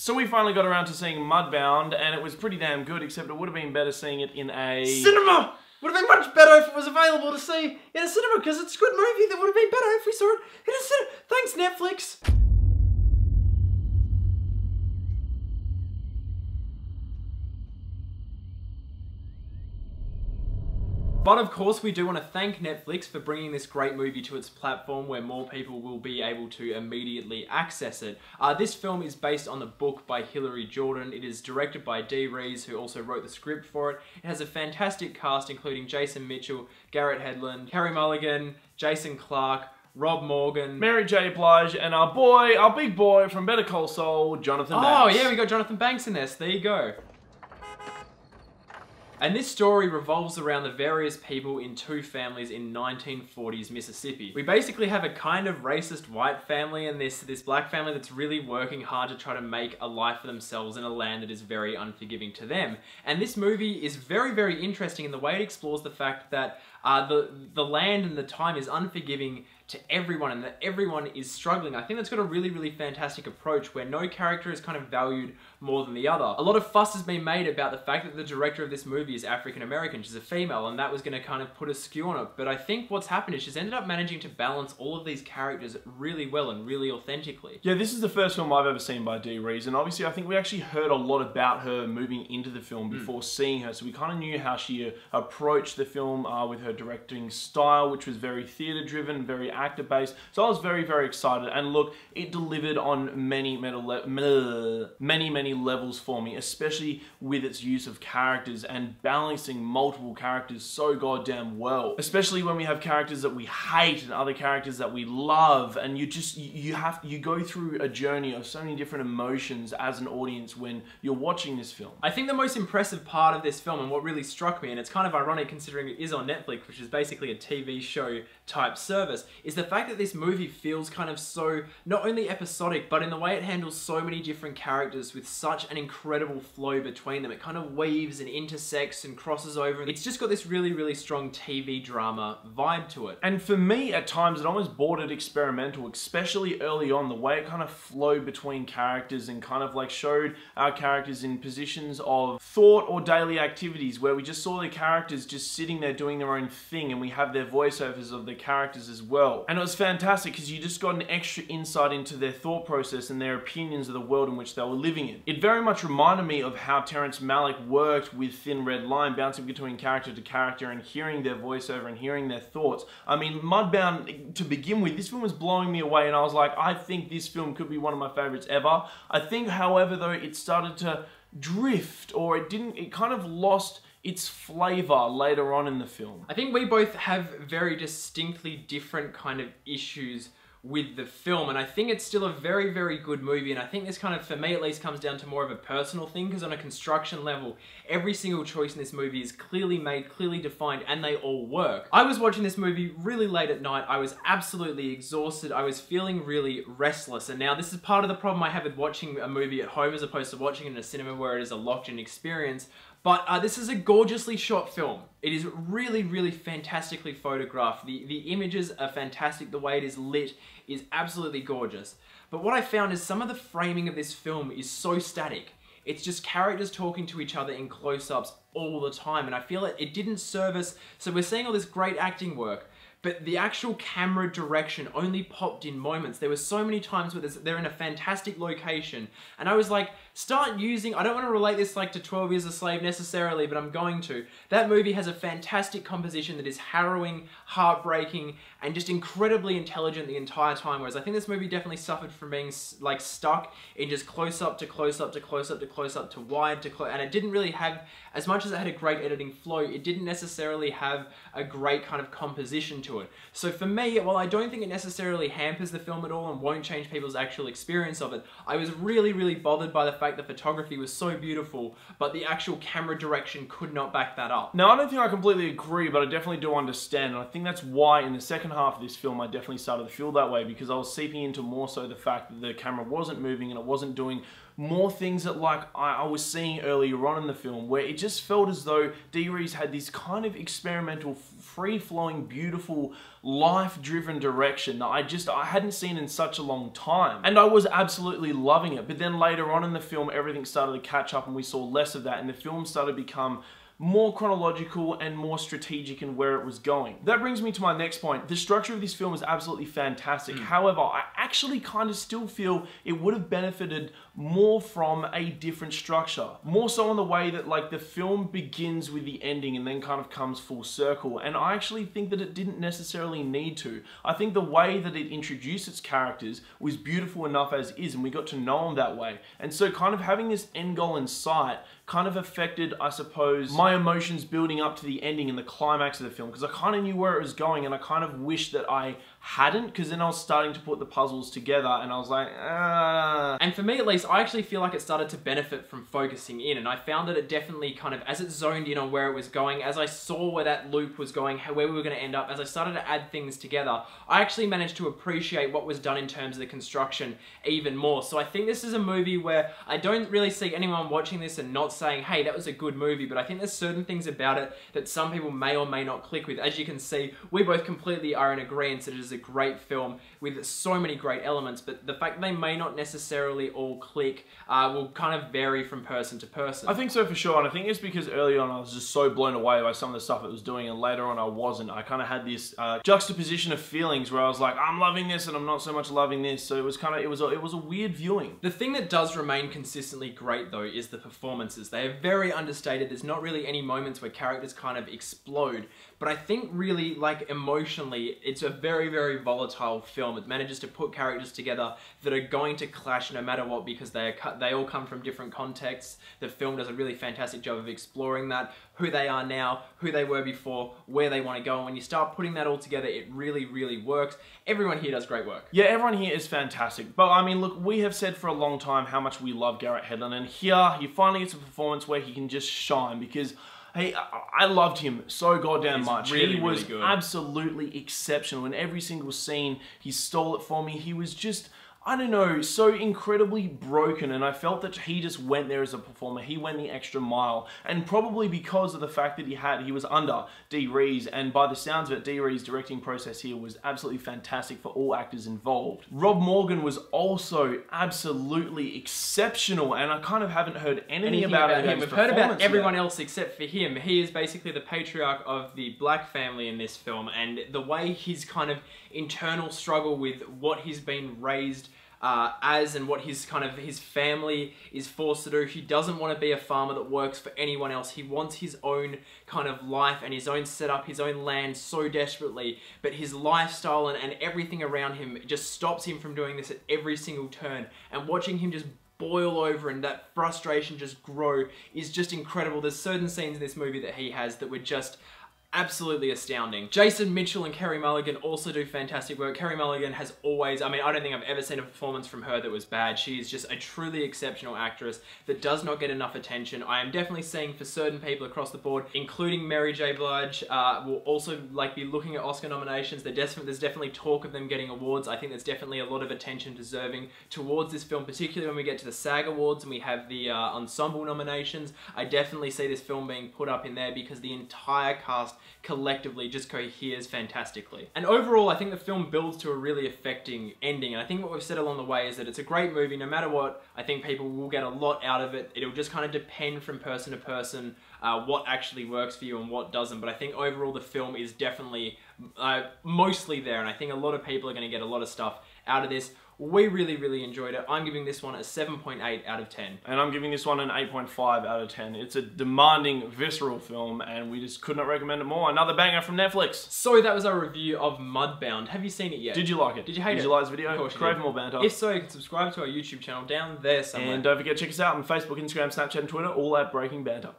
So we finally got around to seeing Mudbound, and it was pretty damn good, except it would have been better seeing it in a... Cinema! Would have been much better if it was available to see in a cinema because it's a good movie that would have been better if we saw it in a cinema. Thanks, Netflix. But of course, we do want to thank Netflix for bringing this great movie to its platform where more people will be able to immediately access it. Uh, this film is based on the book by Hilary Jordan. It is directed by Dee Rees, who also wrote the script for it. It has a fantastic cast, including Jason Mitchell, Garrett Hedlund, Carey Mulligan, Jason Clarke, Rob Morgan. Mary J. Blige, and our boy, our big boy from Better Call Saul, Jonathan Oh, yeah, we got Jonathan Banks in this. There you go. And this story revolves around the various people in two families in 1940s Mississippi. We basically have a kind of racist white family and this, this black family that's really working hard to try to make a life for themselves in a land that is very unforgiving to them. And this movie is very, very interesting in the way it explores the fact that uh, the, the land and the time is unforgiving to everyone and that everyone is struggling. I think that's got a really, really fantastic approach where no character is kind of valued more than the other. A lot of fuss has been made about the fact that the director of this movie is African American, she's a female, and that was going to kind of put a skew on it. But I think what's happened is she's ended up managing to balance all of these characters really well and really authentically. Yeah, this is the first film I've ever seen by Dee Rees, and obviously I think we actually heard a lot about her moving into the film before seeing her, so we kind of knew how she uh, approached the film uh, with her directing style, which was very theatre driven, very actor based. So I was very, very excited, and look, it delivered on many, many, many, many levels for me, especially with its use of characters and balancing multiple characters so goddamn well. Especially when we have characters that we hate and other characters that we love, and you just you have you go through a journey of so many different emotions as an audience when you're watching this film. I think the most impressive part of this film and what really struck me, and it's kind of ironic considering it is on Netflix, which is basically a TV show type service, is the fact that this movie feels kind of so not only episodic, but in the way it handles so many different characters with such an incredible flow between them. It kind of weaves and intersects and crosses over. It's just got this really, really strong TV drama vibe to it. And for me, at times, it almost bordered experimental, especially early on, the way it kind of flowed between characters and kind of like showed our characters in positions of thought or daily activities where we just saw the characters just sitting there doing their own thing and we have their voiceovers of the characters as well. And it was fantastic because you just got an extra insight into their thought process and their opinions of the world in which they were living in. It very much reminded me of how Terrence Malick worked with Thin Red Line, bouncing between character to character and hearing their voiceover and hearing their thoughts. I mean, Mudbound, to begin with, this film was blowing me away and I was like, I think this film could be one of my favorites ever. I think, however, though, it started to drift or it didn't, it kind of lost its flavor later on in the film. I think we both have very distinctly different kind of issues with the film and I think it's still a very very good movie and I think this kind of for me at least comes down to more of a personal thing because on a construction level every single choice in this movie is clearly made clearly defined and they all work. I was watching this movie really late at night I was absolutely exhausted I was feeling really restless and now this is part of the problem I have with watching a movie at home as opposed to watching it in a cinema where it is a locked in experience but uh, this is a gorgeously shot film. It is really, really fantastically photographed. The, the images are fantastic. The way it is lit is absolutely gorgeous. But what I found is some of the framing of this film is so static. It's just characters talking to each other in close-ups all the time. And I feel like it didn't service... So we're seeing all this great acting work, but the actual camera direction only popped in moments. There were so many times where they're in a fantastic location, and I was like, start using, I don't want to relate this like to 12 Years a Slave necessarily, but I'm going to. That movie has a fantastic composition that is harrowing, heartbreaking, and just incredibly intelligent the entire time, whereas I think this movie definitely suffered from being like stuck in just close up to close up to close up to close up to wide to close, and it didn't really have, as much as it had a great editing flow, it didn't necessarily have a great kind of composition to it. So for me, while I don't think it necessarily hampers the film at all and won't change people's actual experience of it, I was really, really bothered by the fact the photography was so beautiful, but the actual camera direction could not back that up. Now, I don't think I completely agree, but I definitely do understand, and I think that's why in the second second half of this film, I definitely started to feel that way because I was seeping into more so the fact that the camera wasn't moving and it wasn't doing more things that like I, I was seeing earlier on in the film where it just felt as though Dee Rees had this kind of experimental, free-flowing, beautiful, life-driven direction that I just I hadn't seen in such a long time. And I was absolutely loving it. But then later on in the film, everything started to catch up and we saw less of that and the film started to become more chronological and more strategic in where it was going. That brings me to my next point. The structure of this film is absolutely fantastic. Mm. However, I actually kind of still feel it would have benefited more from a different structure. More so in the way that like the film begins with the ending and then kind of comes full circle. And I actually think that it didn't necessarily need to. I think the way that it introduced its characters was beautiful enough as is and we got to know them that way. And so kind of having this end goal in sight kind of affected, I suppose, my emotions building up to the ending and the climax of the film because I kind of knew where it was going and I kind of wished that I hadn't because then I was starting to put the puzzles together and I was like, ah. And for me at least, I actually feel like it started to benefit from focusing in and I found that it definitely kind of, as it zoned in on where it was going, as I saw where that loop was going, where we were going to end up, as I started to add things together, I actually managed to appreciate what was done in terms of the construction even more. So I think this is a movie where I don't really see anyone watching this and not saying, hey, that was a good movie, but I think there's certain things about it that some people may or may not click with. As you can see, we both completely are in agreement that it is a great film with so many great elements, but the fact they may not necessarily all click uh, will kind of vary from person to person. I think so for sure, and I think it's because early on I was just so blown away by some of the stuff it was doing, and later on I wasn't. I kind of had this uh, juxtaposition of feelings where I was like, I'm loving this, and I'm not so much loving this. So it was kind of it was a, it was a weird viewing. The thing that does remain consistently great though is the performances. They are very understated. There's not really any moments where characters kind of explode, but I think really like emotionally, it's a very very volatile volatile film. It manages to put characters together that are going to clash no matter what because they are they all come from different contexts. The film does a really fantastic job of exploring that, who they are now, who they were before, where they want to go. And when you start putting that all together, it really, really works. Everyone here does great work. Yeah, everyone here is fantastic. But I mean, look, we have said for a long time how much we love Garrett Hedlund, and here he finally gets a performance where he can just shine because Hey, I loved him so goddamn He's much. Really, he was really absolutely exceptional in every single scene. He stole it for me. He was just I don't know, so incredibly broken and I felt that he just went there as a performer. He went the extra mile and probably because of the fact that he had, he was under Dee Rees and by the sounds of it, Dee Rees' directing process here was absolutely fantastic for all actors involved. Rob Morgan was also absolutely exceptional and I kind of haven't heard anything, anything about, about him. We've heard about everyone yet. else except for him. He is basically the patriarch of the black family in this film and the way his kind of internal struggle with what he's been raised uh, as and what his kind of his family is forced to do. He doesn't want to be a farmer that works for anyone else. He wants his own kind of life and his own setup, his own land so desperately. But his lifestyle and, and everything around him just stops him from doing this at every single turn. And watching him just boil over and that frustration just grow is just incredible. There's certain scenes in this movie that he has that were just absolutely astounding. Jason Mitchell and Carey Mulligan also do fantastic work. Carey Mulligan has always, I mean, I don't think I've ever seen a performance from her that was bad. She is just a truly exceptional actress that does not get enough attention. I am definitely seeing for certain people across the board, including Mary J. Blige, uh, will also like be looking at Oscar nominations. There's definitely talk of them getting awards. I think there's definitely a lot of attention deserving towards this film, particularly when we get to the SAG Awards and we have the uh, ensemble nominations. I definitely see this film being put up in there because the entire cast collectively just coheres fantastically. And overall, I think the film builds to a really affecting ending. And I think what we've said along the way is that it's a great movie. No matter what, I think people will get a lot out of it. It'll just kind of depend from person to person uh, what actually works for you and what doesn't. But I think overall the film is definitely uh, mostly there. And I think a lot of people are going to get a lot of stuff out of this. We really, really enjoyed it. I'm giving this one a 7.8 out of 10. And I'm giving this one an 8.5 out of 10. It's a demanding, visceral film, and we just could not recommend it more. Another banger from Netflix. So that was our review of Mudbound. Have you seen it yet? Did you like it? Did you hate did it? Did you like this video? Of course Crave more banter. If so, you can subscribe to our YouTube channel down there somewhere. And don't forget to check us out on Facebook, Instagram, Snapchat, and Twitter, all at Breaking Banter.